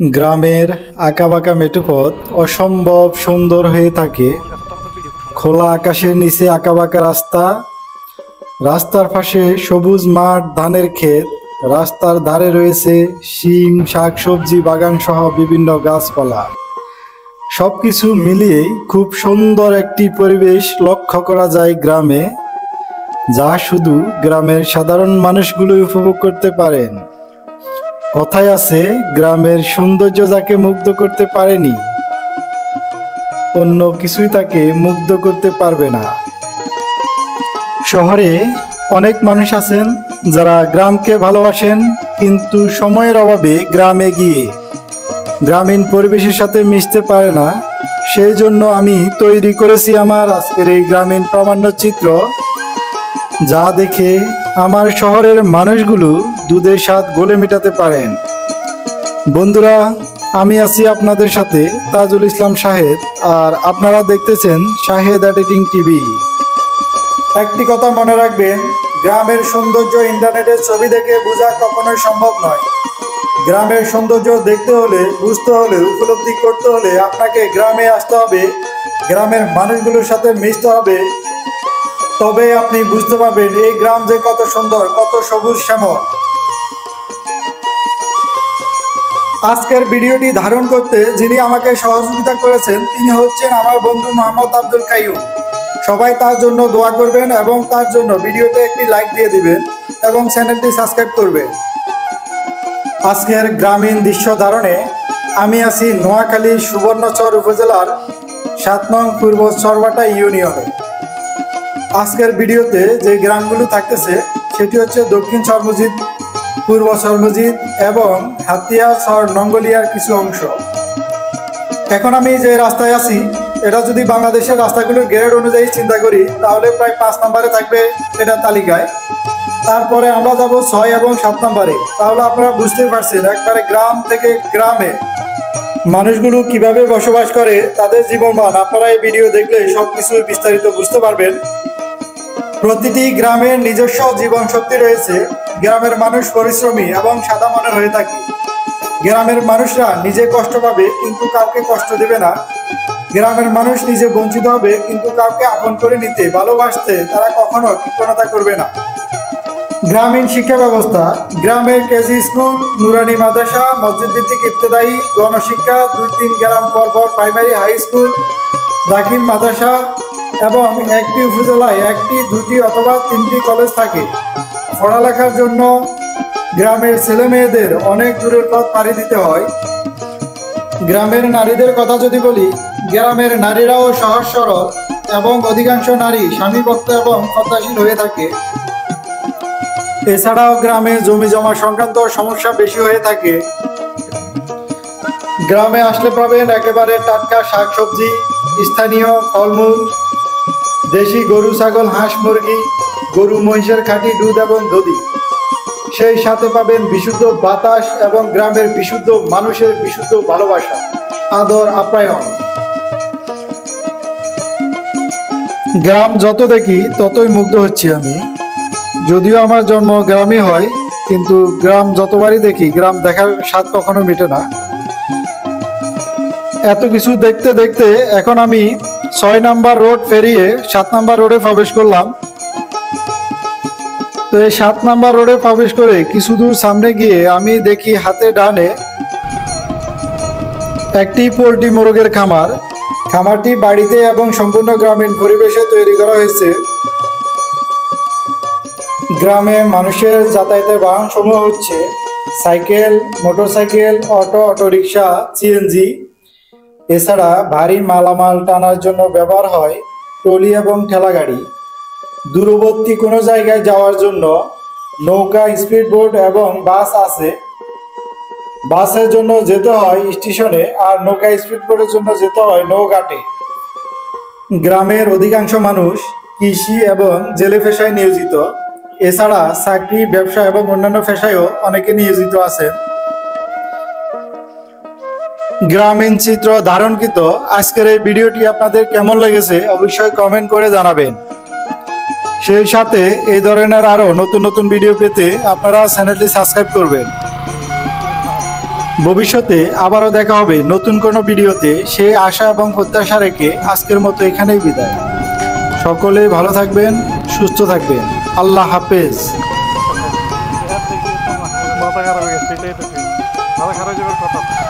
গ্রামের আঁকাবাঁকা মেঠোপথ অসম্ভব সুন্দর হয়ে থাকে। খোলা আকাশের নিচে আঁকাবাঁকা রাস্তা, রাস্তার পাশে সবুজ মাঠ, ধানের ক্ষেত, রাস্তার ধারে রয়েছে শিম, শাকসবজি বাগান সহ বিভিন্ন গাছপালা। সবকিছু মিলিয়েই খুব সুন্দর একটি পরিবেশ লক্ষ্য করা যায় গ্রামে, যা শুধু গ্রামের সাধারণ মানুষগুলোই উপভোগ করতে পারেন। কথায় আছে, গ্রামের সৌন্দর্য যাকে মুগ্ধ করতে পারেনি, অন্য কিছুই তাকে মুগ্ধ করতে পারবে না। শহরে অনেক মানুষ আছেন যারা গ্রামকে ভালোবাসেন, কিন্তু সময়ের অভাবে গ্রামে গিয়ে গ্রামীণ পরিবেশের সাথে মিশতে পারে না। সেই জন্য আমি তৈরি করেছি আমার আজকের এই গ্রামীণ প্রামাণ্য চিত্র যা দেখে আমার শহরের মানুষগুলো দুধের স্বাদ গোলে মেটাতে পারেন। বন্ধুরা, আমি আছি আপনাদের সাথে তাজুল ইসলাম শাহেদ আর আপনারা দেখতেছেন শাহেদ এডিটিং টিভি। একটি কথা মনে রাখবেন, গ্রামের সৌন্দর্য ইন্টারনেটের ছবি দেখে বোঝা কখনোই সম্ভব নয়। গ্রামের সৌন্দর্য দেখতে হলে, বুঝতে হলে, উপলব্ধি করতে হলে আপনাকে গ্রামে আসতে হবে, গ্রামের মানুষগুলোর সাথে মিশতে হবে তবে আপনি বুঝতে পারবেন, এই গ্রাম যে কত সুন্দর, কত সবুজ শ্যামল। আজকের ভিডিওটি ধারণ করতে যিনি আমাকে সহযোগিতা করেছেন, তিনি হচ্ছেন আমার বন্ধু মোহাম্মদ আব্দুল কাইয়ুম। সবাই তার জন্য দোয়া করবেন এবং তার জন্য ভিডিওতে একটি লাইক দিয়ে দিবেন এবং চ্যানেলটি সাবস্ক্রাইব করবেন। আজকের গ্রামীণ দৃশ্য ধারণে আমি আছি নোয়াখালী সুবর্ণচর উপজেলার সাত নং পূর্ব চরবাটা ইউনিয়নে। আজকের ভিডিওতে যে গ্রামগুলো থাকতেছে, সেটি হচ্ছে দক্ষিণ সরমজিদ পূর্ব সরমজিদ এবং হাতিয়া সর নঙ্গলিয়ার কিছু অংশ। এখন আমি যে রাস্তায় আছি, এটা যদি বাংলাদেশের রাস্তাগুলোর গ্রেড অনুযায়ী চিন্তা করি, তাহলে প্রায় পাঁচ নম্বরে থাকবে এটা তালিকায়। তারপরে আমরা যাব ছয় এবং সাত নম্বরে। তাহলে আপনারা বুঝতেই পারছেন, একবারে গ্রাম থেকে গ্রামে মানুষগুলো কীভাবে বসবাস করে, তাদের জীবনমান। আপনারা এই ভিডিও দেখলে সবকিছু বিস্তারিত বুঝতে পারবেন। প্রতিটি গ্রামের নিজস্ব জীবন শক্তি রয়েছে। গ্রামের মানুষ পরিশ্রমী এবং সাদা মনের হয়ে থাকে। গ্রামের মানুষরা নিজে কষ্ট পাবে কিন্তু কাউকে কষ্ট দেবে না। গ্রামের মানুষ নিজে বঞ্চিত হবে কিন্তু কাউকে আপন করে নিতে ভালোবাসতে তারা কখনো কৃপণতা করবে না। গ্রামীণ শিক্ষা ব্যবস্থা। গ্রামের কেজি স্কুল, নুরানি মাদ্রাসা, মসজিদ ভিত্তিক ইবতদায়ী গণশিক্ষা, দুই তিন গ্রাম পর পর প্রাইমারি হাই স্কুল দাখিল মাদ্রাসা এবং একটি উপজেলায় একটি, দুটি অথবা তিনটি কলেজ থাকে। পড়ালেখার জন্য গ্রামের ছেলে মেয়েদের অনেক দূরের পথ পাড়ি দিতে হয়। গ্রামের নারীদের কথা যদি বলি, গ্রামের নারীরাও সহজ সরল এবং অধিকাংশ নারী স্বামী ভক্ত এবং ক্ষমতাশীল হয়ে থাকে। এছাড়াও গ্রামে জমি জমা সংক্রান্ত সমস্যা বেশি হয়ে থাকে। গ্রামে আসলে পাবেন একেবারে টাটকা শাকসবজি, স্থানীয় ফলমূল দেশি গরু, ছাগল, হাঁস, মুরগি, গরু, মহিষের খাঁটি দুধ এবং দধি। সেই সাথে পাবেন বিশুদ্ধ বাতাস এবং গ্রামের বিশুদ্ধ, মানুষের বিশুদ্ধ ভালোবাসা, আদর, আপ্যায়ন। গ্রাম যত দেখি, ততই মুগ্ধ হচ্ছি আমি। যদিও আমার জন্ম গ্রামে হয়, কিন্তু গ্রাম যতবারই দেখি, গ্রাম দেখার স্বাদ কখনো মেটে না। এত কিছু দেখতে দেখতে এখন আমি ছয় নাম্বার রোড পেরিয়ে সাত নাম্বার রোডে প্রবেশ করলাম। তো এই সাত নাম্বার রোডে প্রবেশ করে কিছু দূর সামনে গিয়ে আমি দেখি হাতে ডানে একটি পোলট্রি মোরগের খামার। খামারটি বাড়িতে এবং সম্পূর্ণ গ্রামীণ পরিবেশে তৈরি করা হয়েছে। গ্রামে মানুষের যাতায়াতের বাহন সমূহ হচ্ছে cycle, motorcycle, auto, autorickshaw, CNG এছাড়া ভারী মালামাল টানার জন্য ব্যবহার হয় ট্রলি এবং ঠেলাগাড়ি। দূরবর্তী কোনো জায়গায় যাওয়ার জন্য নৌকা স্পিড বোট এবং বাস আছে। বাসের জন্য যেতে হয় স্টেশনে আর নৌকা স্পিড বোটের জন্য যেতে হয় নৌঘাটে। গ্রামের অধিকাংশ মানুষ কৃষি এবং জেলে পেশায় নিয়োজিত। এছাড়া চাকরি, ব্যবসা এবং অন্যান্য পেশায়ও অনেকে নিয়োজিত আছে গ্রামীণ চিত্র ধারণকৃত। আজকের এই ভিডিওটি আপনাদের কেমন লেগেছে অবশ্যই কমেন্ট করে জানাবেন। সেই সাথে এই ধরনের আরও নতুন নতুন ভিডিও পেতে আপনারা চ্যানেলটি সাবস্ক্রাইব করবেন। ভবিষ্যতে আবারও দেখা হবে নতুন কোনো ভিডিওতে। সেই আশা এবং প্রত্যাশা রেখে আজকের মতো এখানেই বিদায়। সকলে ভালো থাকবেন, সুস্থ থাকবেন। আল্লাহ হাফেজ। মাথা খারাপ হয়ে গেছে, এটাই তো। মাথা খারাপ কথা।